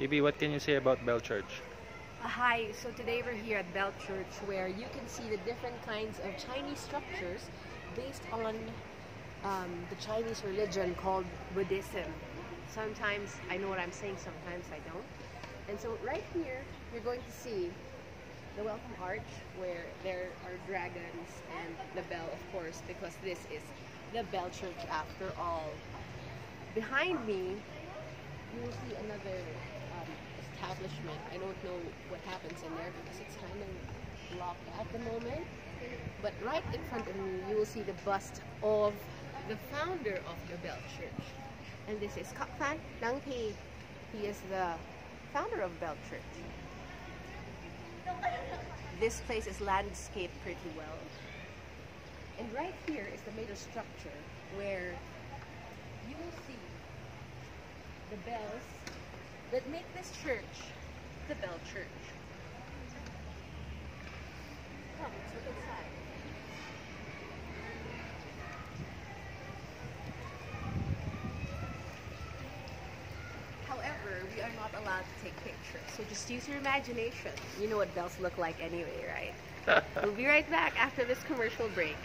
Ibi, what can you say about Bell Church? Uh, hi, so today we're here at Bell Church where you can see the different kinds of Chinese structures based on um, the Chinese religion called Buddhism. Sometimes I know what I'm saying, sometimes I don't. And so right here, you're going to see the Welcome Arch where there are dragons and the bell, of course, because this is the Bell Church after all. Behind me, you will see another I don't know what happens in there because it's kind of locked at the moment. But right in front of me, you will see the bust of the founder of the Bell Church. And this is Kok Fan Nang Pi. He is the founder of Bell Church. This place is landscaped pretty well. And right here is the major structure where you will see the bells that make this church the Bell Church. Come, let's look inside. However, we are not allowed to take pictures, so just use your imagination. You know what bells look like anyway, right? we'll be right back after this commercial break.